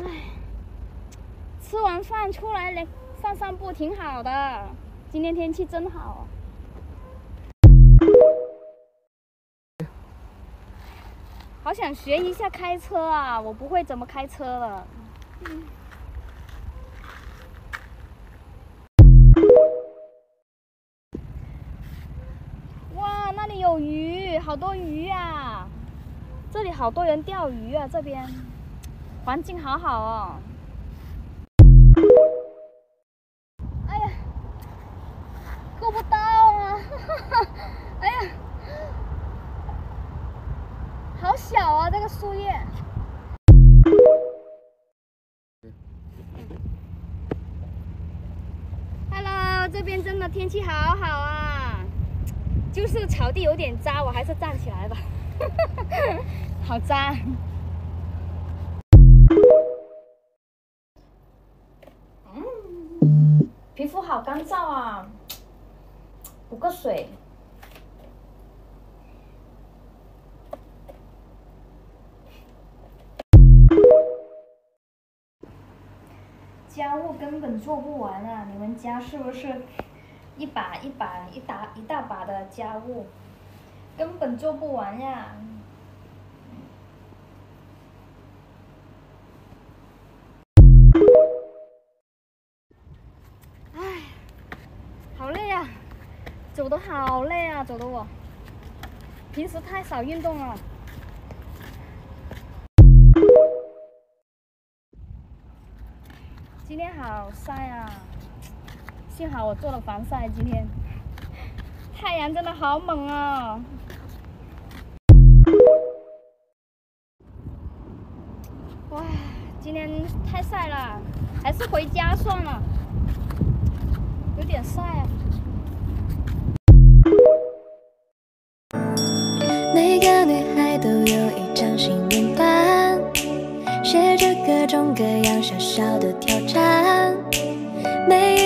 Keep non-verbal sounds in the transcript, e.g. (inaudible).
唉，吃完饭出来来散散步挺好的。今天天气真好。好想学一下开车啊！我不会怎么开车了。哇，那里有鱼，好多鱼啊！这里好多人钓鱼啊，这边环境好好哦。哎呀，够不到啊！(laughs) 哎呀，好小啊，这个树叶。Hello，这边真的天气好好啊，就是草地有点渣，我还是站起来吧。(laughs) 好脏！皮肤好干燥啊，补个水。家务根本做不完啊！你们家是不是一把一把一打一大把的家务？根本做不完呀！走的好累啊，走的我。平时太少运动了。今天好晒啊！幸好我做了防晒，今天 (laughs) 太阳真的好猛啊！哇，今天太晒了，还是回家算了，种各样小小的挑战。每